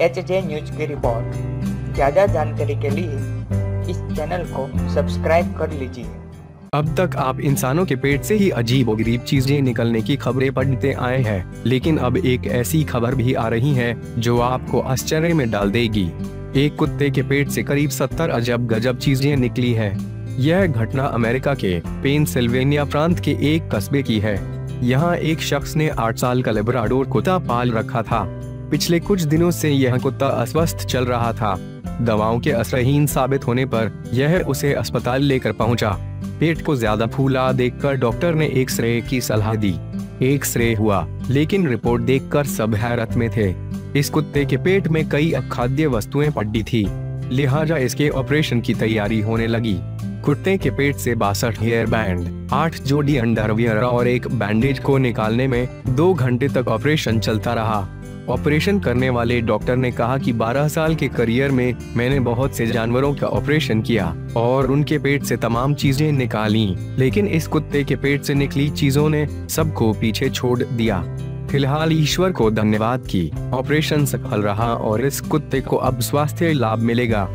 H J news की report. ज़्यादा जानकारी के लिए इस चैनल को सब्सक्राइब कर लीजिए। अब तक आप इंसानों के पेट से ही अजीब गरीब चीज़ें निकलने की खबरें पढ़ते आए हैं, लेकिन अब एक ऐसी खबर भी आ रही है, जो आपको आश्चर्य में डाल देगी। एक कुत्ते के पेट से करीब सत्तर अजब गजब चीज़ें निकली है। यह घटना अमेरिका के पेंसिल्वेनिया प्रांत के एक कस्बे की है। यहाँ एक शख्स ने आठ साल का लेब्राडोर कुत्ता पाल रखा था। पिछले कुछ दिनों से यह कुत्ता अस्वस्थ चल रहा था। दवाओं के असरहीन साबित होने पर यह उसे अस्पताल लेकर पहुँचा। पेट को ज़्यादा फूला देखकर डॉक्टर ने एक एक्सरे की सलाह दी। एक एक्सरे हुआ, लेकिन रिपोर्ट देखकर सब हैरत में थे। इस कुत्ते के पेट में कई अखाद्य वस्तुएँ पड़ी थी। लिहाजा इसके ऑपरेशन की तैयारी होने लगी। कुत्ते के पेट से बासठ हेयर बैंड आठ जोड़ी अंडरवियर और एक बैंडेज को निकालने में दो घंटे तक ऑपरेशन चलता रहा। ऑपरेशन करने वाले डॉक्टर ने कहा कि 12 साल के करियर में मैंने बहुत से जानवरों का ऑपरेशन किया और उनके पेट से तमाम चीज़ें निकाली। लेकिन इस कुत्ते के पेट से निकली चीज़ों ने सबको पीछे छोड़ दिया। फ़िलहाल ईश्वर को धन्यवाद की। ऑपरेशन सफल रहा और इस कुत्ते को अब स्वास्थ्य लाभ मिलेगा।